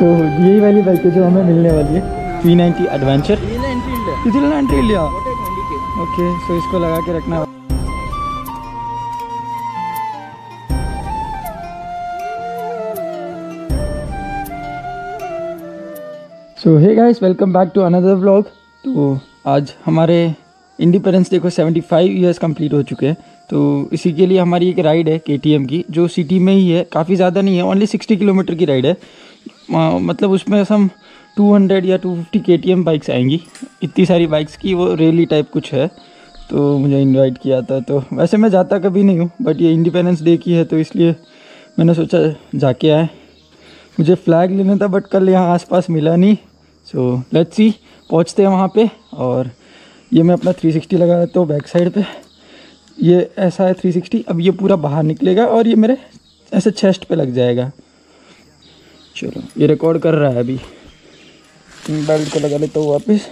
सो यही वाली बाइक है जो हमें मिलने वाली है। थ्री नाइनटी एडवेंचर लिया ओके सो इसको लगा के रखना। So hey guys welcome back to another vlog तो आज हमारे इंडिपेंडेंस डे को 75 ईयर्स कंप्लीट हो चुके हैं। तो इसी के लिए हमारी एक राइड है के की, जो सिटी में ही है, काफ़ी ज़्यादा नहीं है ओनली 60 किलोमीटर की राइड है। मतलब उसमें हम 200 या 250 के टी बाइक्स आएँगी। इतनी सारी बाइक्स की वो रैली टाइप कुछ है। तो मुझे इनवाइट किया था तो वैसे मैं जाता कभी नहीं हूँ बट ये इंडिपेंडेंस डे की है तो इसलिए मैंने सोचा जाके आए। मुझे फ्लैग लेना था बट कल यहाँ आसपास मिला नहीं। सो लेट्स सी पहुँचते हैं वहाँ पे, और ये मैं अपना 360 लगा देता हूँ बैक साइड पे। ये ऐसा है 360 अब ये पूरा बाहर निकलेगा, और ये मेरे ऐसे चेस्ट पे लग जाएगा। चलो, ये रिकॉर्ड कर रहा है अभी। बेल्ट को लगा लेता हूँ वापस।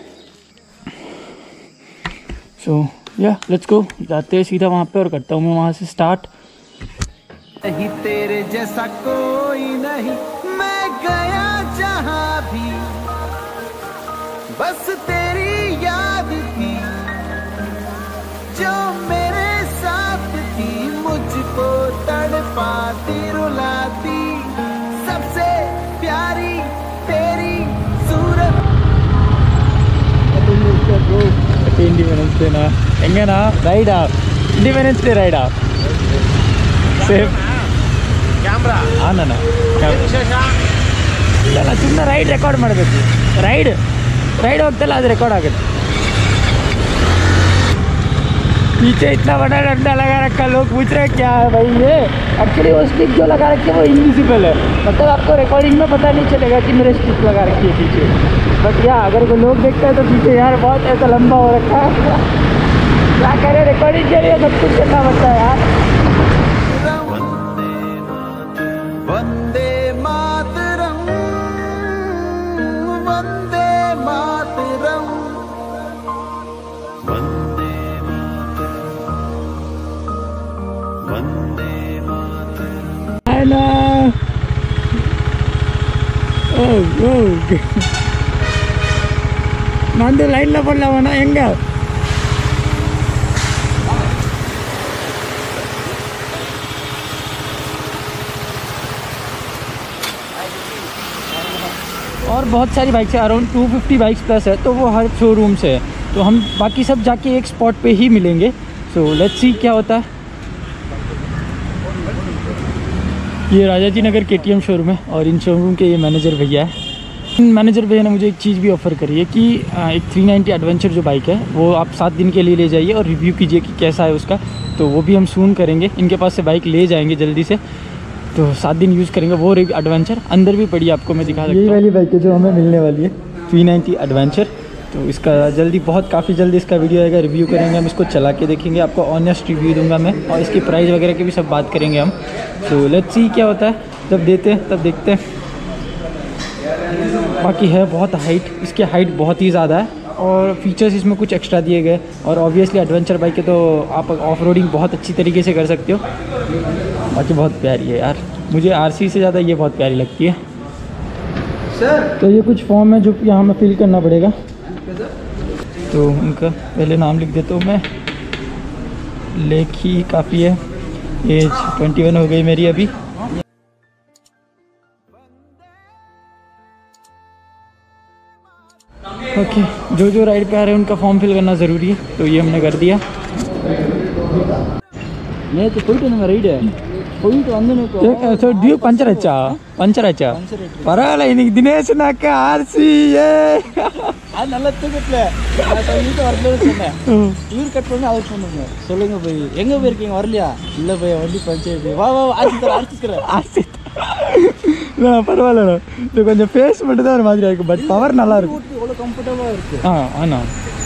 सो या लेट्स गो जाते हैं सीधा वहाँ पे और करता हूँ मैं वहाँ से स्टार्ट नहीं तेरे जैसा कोई नहीं, मैं गया जहाँ भी। बस तेरी याद थी, जो मेरे साथ थी, मुझको तड़पाती रुलाती ഹാപ്പി ಡೇನಾ ഡേനാ ರೈಡ್ റൈഡാ ഇൻഡിപെൻഡൻസ് ಡೇ റൈഡാ സേഫ് ಕ್ಯಾಮ್ರಾ ಆನನ ವಿಶೇಷ? ಇಲ್ಲ ಸುಮ್ಮನೆ ರೈಡ್ ರೆಕಾರ್ಡ್ ಮಾಡಬೇಕು. ರೈಡ್ ರೈಡ್ ಹೋಗ್ತಲ್ಲ ಅದು ರೆಕಾರ್ಡ್ ಆಗುತ್ತೆ. पीछे इतना बड़ा डंडा लगा रखा लोग पूछ रहे क्या है भाई ये? एक्चुअली वो स्टिक जो लगा रखी है, वो इनविजिबल है। मतलब आपको रिकॉर्डिंग में पता नहीं चलेगा कि मेरे स्टिक लगा रखी है पीछे। बट या अगर कोई लोग देखते हैं तो पीछे यार बहुत ऐसा लंबा हो रखा है। क्या करें रिकॉर्डिंग के लिए सब कुछ करना पड़ता है यार। वंदे मातरम वंदे मातरम। வந்து லைனில் போடல வேணாம் और बहुत सारी बाइक्स है अराउंड 250 बाइक्स प्लस है तो वो हर शोरूम से है। तो हम बाकी सब जाके एक स्पॉट पे ही मिलेंगे। सो लेट्स सी क्या होता है। ये राजा जी नगर के शोरूम है और इन शोरूम के ये मैनेजर भैया है। इन मैनेजर भैया ने मुझे एक चीज़ भी ऑफ़र करी है कि एक 390 एडवेंचर जो बाइक है वो आप सात दिन के लिए ले जाइए और रिव्यू कीजिए कि कैसा है उसका। तो वो भी हम सून करेंगे। इनके पास से बाइक ले जाएँगे जल्दी से। तो सात दिन यूज़ करेंगे। वो एडवेंचर अंदर भी पड़ी आपको मैं दिखा सकता यही वाली बाइक है जो हमें मिलने वाली है। थ्री एडवेंचर तो इसका जल्दी बहुत काफ़ी जल्दी इसका वीडियो आएगा रिव्यू करेंगे हम इसको चला के देखेंगे। आपको ऑनेस्ट रिव्यू दूँगा मैं और इसकी प्राइस वगैरह की भी सब बात करेंगे हम। तो लेट्स सी क्या होता है। जब देते हैं तब देखते हैं। बाकी है बहुत हाइट इसकी हाइट बहुत ही ज़्यादा है और फीचर्स इसमें कुछ एक्स्ट्रा दिए गए। और ऑब्वियसली एडवेंचर बाइक है तो आप ऑफ़ रोडिंग बहुत अच्छी तरीके से कर सकते हो। बाकी बहुत प्यारी है यार। मुझे आरसी से ज़्यादा ये बहुत प्यारी लगती है। सर तो ये कुछ फॉर्म है जो यहाँ हमें फिल करना पड़ेगा। तो उनका पहले नाम लिख देता हूँ मैं। लेखी काफ़ी है। एज 21 हो गई मेरी अभी। ओके जो जो राइड पे आ रहे हैं उनका फॉर्म फिल करना ज़रूरी है तो ये हमने कर दिया। नहीं तो कोई तो राइड है। ಡ್ಯೂ ಪಂಚರ್ ಹಚ್ಚ ಪಂಚರ್ ಹಚ್ಚ ಪರವಾಗಿಲ್ಲ இன்னைக்கு தினேஷ்னாக்க ஆர்சி அது நல்லா தூக்கத்துல நான் சொல்லிட்டு வரலன்னு சொன்னேன் இவர் கட் பண்ணி அவர் பண்ணுங்க சொல்லுங்க போய் எங்க போயிருக்கீங்க வரலையா இல்ல போய் வண்டி பஞ்சாயத்து வா வா அடிச்சு தர அடிச்சு தர ஆர்சி பரவாயில்ல இது கொஞ்சம் ஃபேஸ் மட்டும் தான் ஒரு மாதிரியா இருக்கு பட் பவர் நல்லா இருக்கும் ஓட்டு எவ்வளோ கம்ஃபர்டபுளாக இருக்கு ஆ ஆண்ணா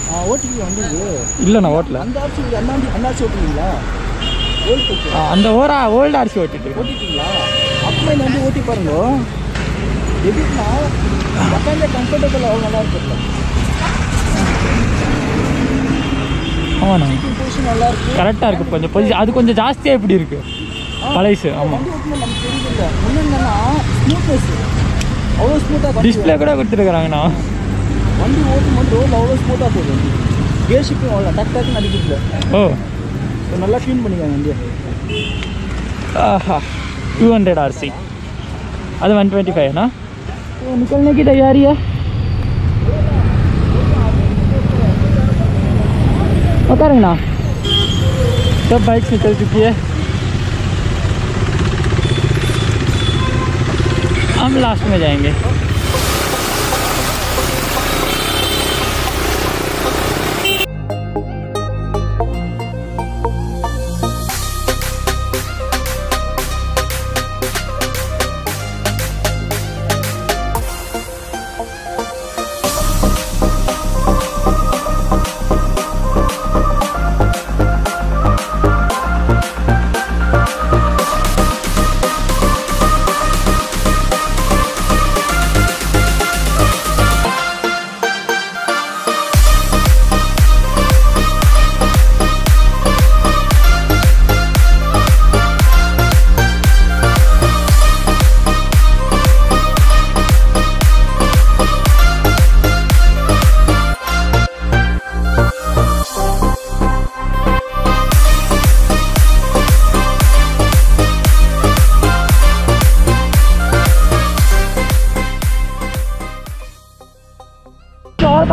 ஆ ஓட்டிக்கு வண்டி இது இல்லைண்ணா ஓட்டல அந்த ஆர்சி அண்ணாண்டி அண்ணாச்சி ஓட்டுவீங்களா ஓல்டு பைக்கு ஆ, அந்த ஓரா ஓல்டு ஆர்சி ஓட்டிட்டு. ஓட்டிட்டீங்களா? அப்போ இந்த வண்டி ஓட்டி பாருங்க. எப்படின்னா உட்காந்து கம்ஃபர்டபுள் அவ்வளோ நல்லா இருக்கு ஆமாண்ணா. கரெக்டாக இருக்கு. கொஞ்சம் பொசிஷன் அது கொஞ்சம் ஜாஸ்தியாக இப்படி இருக்கு. பழைசு ஆமாம் அவ்வளோ ஸ்மூத்தாக டிஸ்பிளே கூட கொடுத்துருக்குறாங்கண்ணா. வண்டி ஓட்டும் போது அவ்வளோ ஸ்மூத்தாக போகுது. கேர் ஷிப்பிங் அவ்வளோ டக் டக்குன்னு ஓ. ஸோ நல்லா க்ளீன் பண்ணிக்காங்க வண்டியை आहा टू हंड्रेड आर सी अरे वन ट्वेंटी फाइव ना तो निकलने की तैयारी है पता रहे ना सब बाइक्स निकल चुकी है हम लास्ट में जाएंगे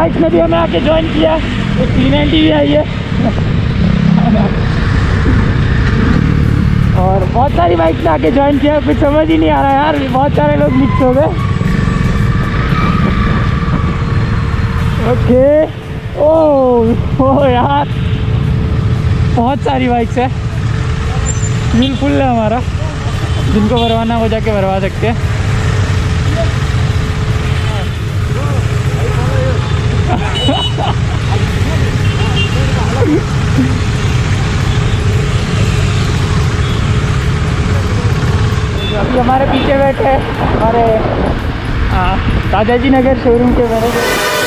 बाइक्स में भी हमें आके ज्वाइन किया। एक नाइन्टी भी आई है और बहुत सारी बाइक्स में आके ज्वाइन किया। कुछ समझ ही नहीं आ रहा यार, बहुत सारे लोग मिक्स हो गए। ओके ओ ओ यार। बहुत सारी बाइक्स है। फुल है हमारा। जिनको भरवाना हो जाके भरवा सकते हैं। हमारे पीछे बैठे हमारे आ, दादाजी नगर शोरूम के मैनेजर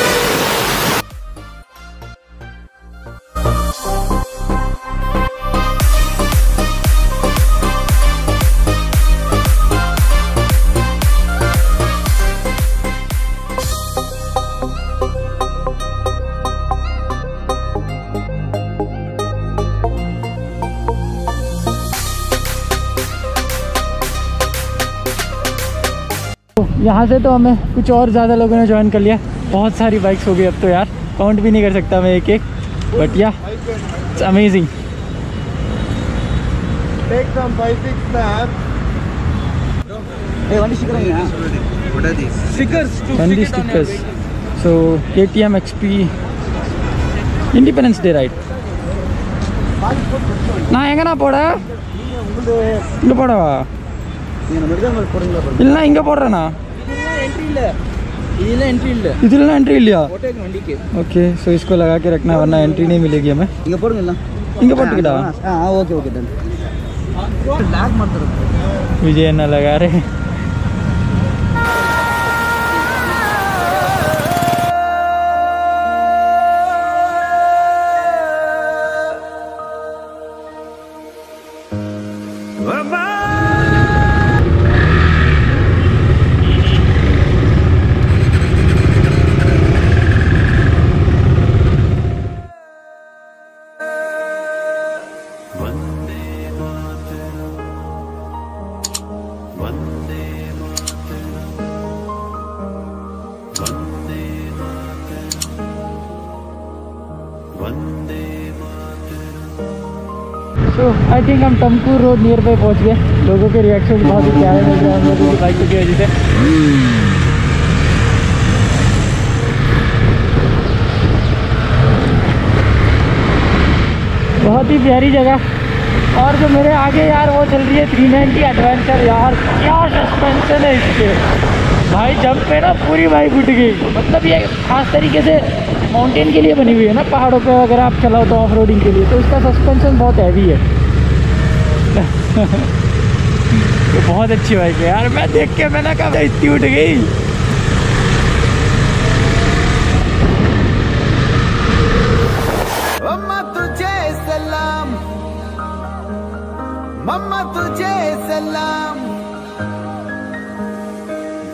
यहाँ से तो हमें कुछ और ज़्यादा लोगों ने ज्वाइन कर लिया बहुत सारी बाइक्स हो गई अब तो यार काउंट भी नहीं कर सकता मैं एक एक but yeah it's amazing Take some basic snaps. ஏ வண்டி சீக்கிரம் What are these? Stickers Only stickers. So KTM XP Independence Day ride. நான் எங்கண்ணா போட இங்கே போடவா நீங்கள் மிருதங்கள் போடுங்களா இல்லைண்ணா இங்கே போடுறேண்ணா एंट्री ले ഇതിലെ എൻട്രി ഇല്ല ഇതിലുള്ള എൻട്രി ഇല്ല ഓക്കെ സോ ഇസ്കോ ലഗാക്കി രഖ്ന വർണ എൻട്രി നീ മിലേഗി ഹമേ ഇങ്ങ പോടുന്നില്ല ഇങ്ങ പോട്ടുകിടാ ആ ഓക്കെ ഓക്കെ ഡൺ ലാഗ് മാത്ര വിജയ് എന്നാ ലഗാ രേ सो आई थिंक हम टमकूर रोड नियर बाई पहुँच गए। लोगों के रिएक्शन बहुत ही प्यारे मिल रहे हैं। हम लोगों की बाइक की वजह से। बहुत ही प्यारी जगह। और जो मेरे आगे यार वो चल रही है थ्री नाइनटी एडवेंचर। यार क्या सस्पेंशन है इसके। भाई जंप पे ना पूरी बाइक उठ गई। मतलब ये खास तरीके से माउंटेन के लिए बनी हुई है ना, पहाड़ों पे अगर आप चलाओ तो ऑफ़ के लिए तो इसका सस्पेंशन बहुत हैवी है। ये बहुत अच्छी बाइक है यार, मैं देख के, मैंने कहा इतनी उठ गई। तुझे सलाम।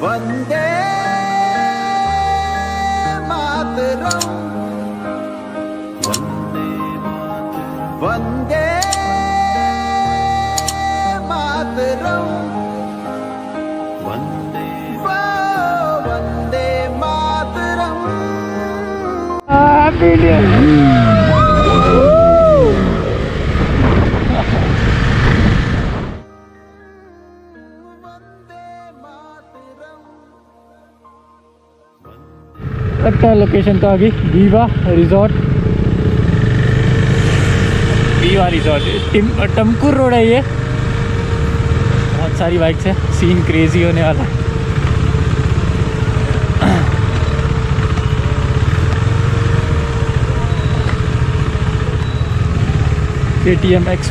वंदे मातरम वंदे मातरम वंदे वंदे मातरम है लोकेशन तो आ गई बीवा रिजॉर्ट बीवा रिजॉर्ट टिम टमकुर रोड है ये। बहुत सारी बाइक्स है। सीन क्रेजी होने वाला है। के टी एम एक्स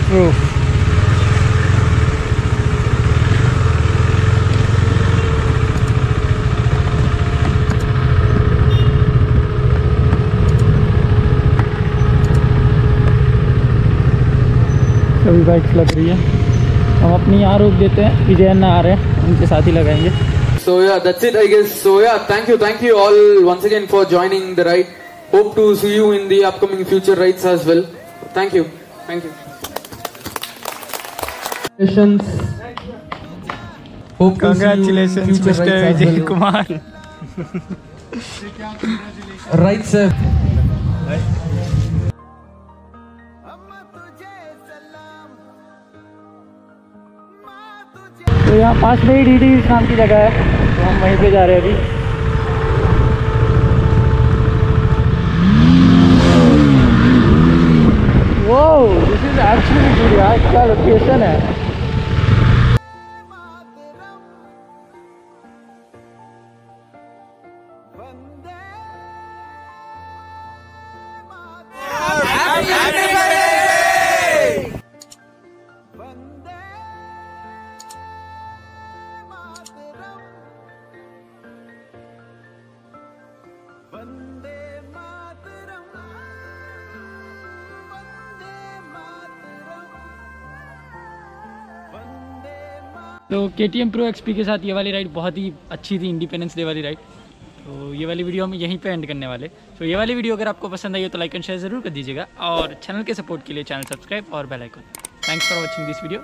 सभी बाइक्स लग रही है। हम अपनी यहाँ रोक देते हैं विजय अन्ना आ रहे हैं उनके साथ ही लगाएँगे। सो यान so yeah thank you thank you all once again for joining the ride hope to see you in the upcoming future rides as well thank you thank you Hope congratulations to Mr. Right Vijay well. Kumar. right यहाँ पास में ही D D नाम की जगह है। तो हम वहीं पे जा रहे हैं अभी। वो दिस इज़ एक्चुअली क्या लोकेशन है? वंदे मातरम वंदे मातरम, वंदे तो के टी एम प्रो एक्सपी के साथ ये वाली राइड बहुत ही अच्छी थी इंडिपेंडेंस डे वाली राइड तो ये वाली वीडियो हम यहीं पे एंड करने वाले तो ये वाली वीडियो अगर आपको पसंद आई हो तो लाइक एंड शेयर ज़रूर कर दीजिएगा। और चैनल के सपोर्ट के लिए चैनल सब्सक्राइब और bell icon thanks for watching this video